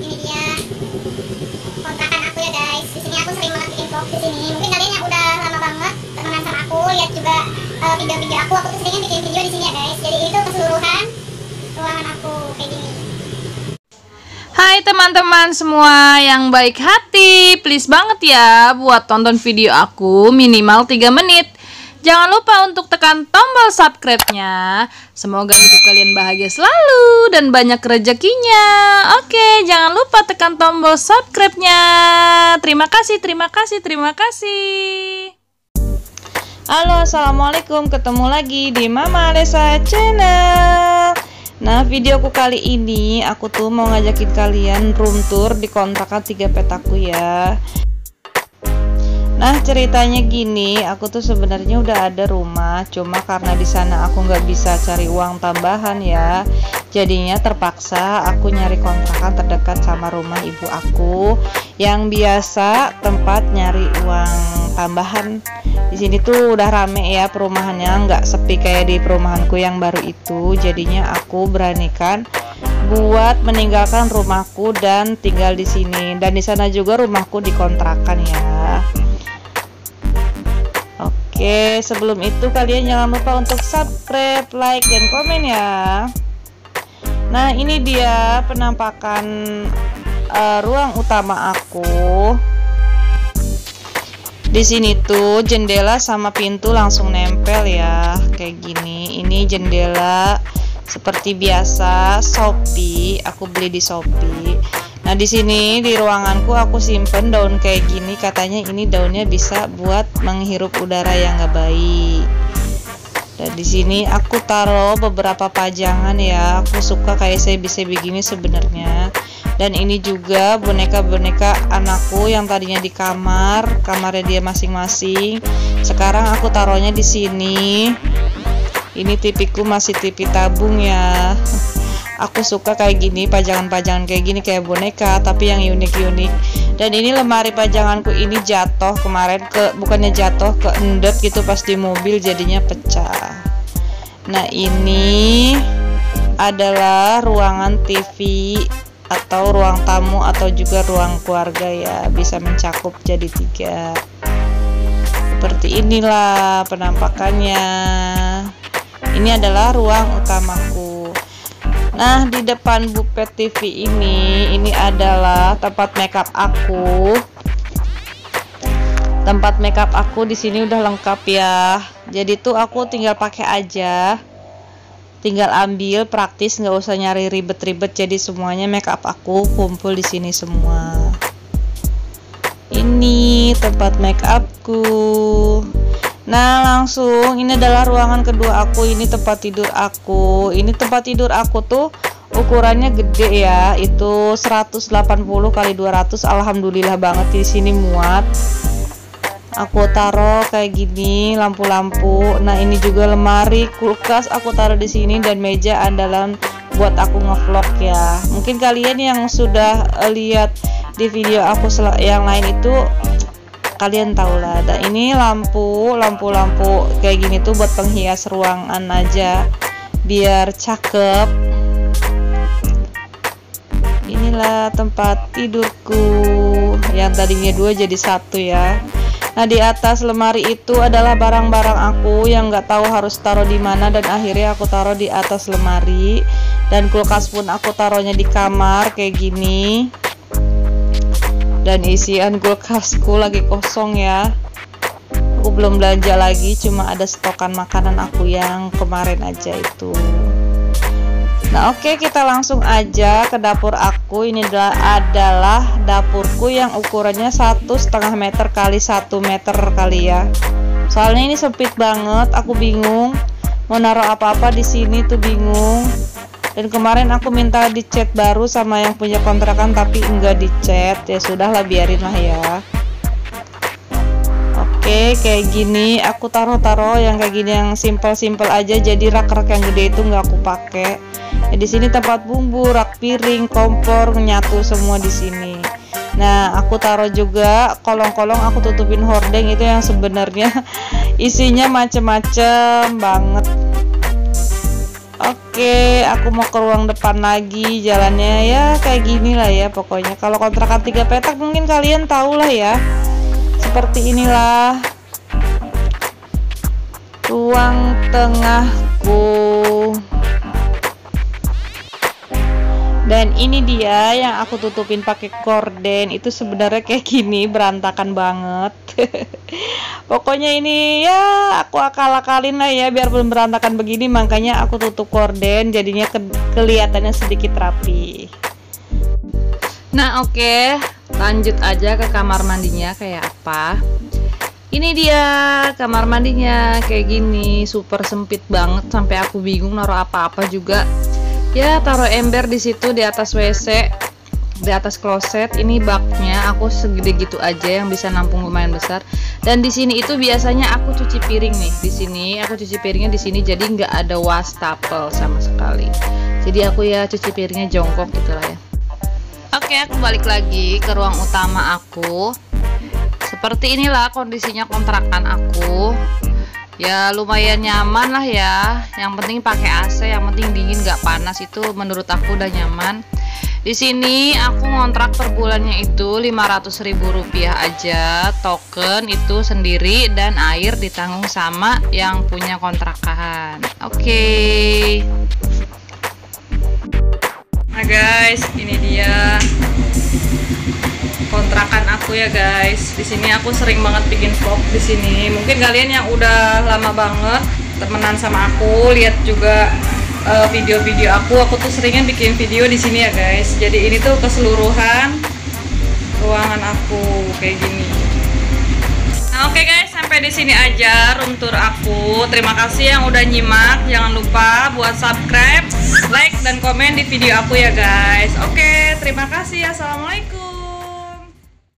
ini dia kontrakan aku ya guys. Di sini aku sering banget bikin vlog di sini. Mungkin kalian yang udah lama banget temenan sama aku, lihat juga eh, video-video aku. Aku tuh seringnya bikin video di sini ya guys. Jadi itu keseluruhan ruangan aku kayak gini. Hai teman-teman semua yang baik hati Please banget ya buat tonton video aku minimal 3 menit Jangan lupa untuk tekan tombol subscribe-nya. Semoga hidup kalian bahagia selalu dan banyak rezekinya. Oke jangan lupa tekan tombol subscribe-nya. Terima kasih, terima kasih, terima kasih. Halo assalamualaikum. Ketemu lagi di Mama Alesa Channel. Nah videoku kali ini aku tuh mau ngajakin kalian room tour di kontrakan tiga petaku ya Nah ceritanya gini, aku tuh sebenarnya udah ada rumah, cuma karena di sana aku nggak bisa cari uang tambahan ya, jadinya terpaksa aku nyari kontrakan terdekat sama rumah ibu aku, yang biasa tempat nyari uang tambahan. Di sini tuh udah rame ya perumahannya, nggak sepi kayak di perumahanku yang baru itu, jadinya aku beranikan buat meninggalkan rumahku dan tinggal di sini dan di sana juga rumahku dikontrakan ya. Sebelum itu kalian jangan lupa untuk subscribe, like, dan komen ya. Nah, ini dia penampakan uh, ruang utama aku. Di sini tuh jendela sama pintu langsung nempel ya, kayak gini. Ini jendela seperti biasa Shopee, aku beli di Shopee. Nah, di sini di ruanganku aku simpen daun kayak gini, katanya ini daunnya bisa buat menghirup udara yang gak baik. Dan di sini aku taruh beberapa pajangan ya. Aku suka kayak saya bisa begini sebenarnya. Dan ini juga boneka-boneka anakku yang tadinya di kamar, kamarnya dia masing-masing. Sekarang aku taruhnya di sini. Ini tipiku masih tipi tabung ya aku suka kayak gini pajangan-pajangan kayak gini kayak boneka tapi yang unik-unik. Dan ini lemari pajanganku ini jatuh kemarin ke bukannya jatuh ke endet gitu pas di mobil jadinya pecah. Nah ini adalah ruangan TV atau ruang tamu atau juga ruang keluarga ya bisa mencakup jadi tiga. Seperti inilah penampakannya. Ini adalah ruang utamaku Nah, di depan Bupet TV ini, ini adalah tempat makeup aku. Tempat makeup aku di sini udah lengkap ya. Jadi tuh aku tinggal pakai aja. Tinggal ambil praktis, nggak usah nyari ribet-ribet. Jadi semuanya makeup aku kumpul di sini semua. Ini tempat makeupku. Nah langsung ini adalah ruangan kedua aku ini tempat tidur aku. Ini tempat tidur aku tuh ukurannya gede ya itu 180 kali 200 Alhamdulillah banget di sini muat. Aku taruh kayak gini lampu-lampu. Nah ini juga lemari kulkas aku taruh di sini dan meja andalan buat aku ngevlog ya. Mungkin kalian yang sudah lihat di video aku yang lain itu kalian tahu lah dan ini lampu lampu-lampu kayak gini tuh buat penghias ruangan aja biar cakep. Inilah tempat tidurku yang tadinya dua jadi satu ya. Nah di atas lemari itu adalah barang-barang aku yang nggak tahu harus taruh di mana dan akhirnya aku taruh di atas lemari. Dan kulkas pun aku taruhnya di kamar kayak gini dan isian kulkasku lagi kosong ya. Aku belum belanja lagi cuma ada stokan makanan aku yang kemarin aja itu. Nah oke okay, kita langsung aja ke dapur aku. Ini adalah, adalah dapurku yang ukurannya satu setengah meter kali satu meter kali ya. Soalnya ini sempit banget aku bingung mau naruh apa-apa di sini tuh bingung dan kemarin aku minta dicat baru sama yang punya kontrakan tapi enggak dicat ya sudahlah biarin lah ya. Oke kayak gini. Aku taruh-taruh yang kayak gini yang simple-simple aja. Jadi rak-rak yang gede itu nggak aku pakai. Ya, di sini tempat bumbu rak piring kompor nyatu semua di sini. Nah, aku taruh juga kolong-kolong aku tutupin hordeng. Itu yang sebenarnya isinya macem-macem banget. Oke aku mau ke ruang depan lagi. Jalannya ya kayak gini lah ya pokoknya. Kalau kontrakan tiga petak mungkin kalian tahu lah ya. Seperti inilah ruang tengahku. Dan ini dia yang aku tutupin pakai korden. Itu sebenarnya kayak gini, berantakan banget. Pokoknya ini ya aku akal-akalin lah ya biar belum berantakan begini, makanya aku tutup korden jadinya ke kelihatannya sedikit rapi. Nah, oke, okay. lanjut aja ke kamar mandinya kayak apa. Ini dia kamar mandinya kayak gini, super sempit banget sampai aku bingung naruh apa-apa juga ya taruh ember di situ di atas WC di atas kloset. Ini baknya aku segede gitu aja yang bisa nampung lumayan besar. Dan di sini itu biasanya aku cuci piring nih di sini. Aku cuci piringnya di sini jadi nggak ada wastafel sama sekali. Jadi aku ya cuci piringnya jongkok gitu lah ya. Oke aku balik lagi ke ruang utama aku. Seperti inilah kondisinya kontrakan aku ya lumayan nyaman lah ya. Yang penting pakai AC yang penting dingin gak panas. Itu menurut aku udah nyaman. Di sini aku ngontrak per bulannya itu 500 ribu rupiah aja. Token itu sendiri dan air ditanggung sama yang punya kontrakan. Oke. Okay. nah guys ini dia kontrakan aku ya guys. Di sini aku sering banget bikin vlog di sini. Mungkin kalian yang udah lama banget temenan sama aku, lihat juga eh, video-video uh, aku. Aku tuh seringnya bikin video di sini ya guys. Jadi ini tuh keseluruhan ruangan aku kayak gini. Nah, oke okay guys, sampai di sini aja room tour aku. Terima kasih yang udah nyimak. Jangan lupa buat subscribe, like dan komen di video aku ya guys. Oke, okay, terima kasih. Assalamualaikum.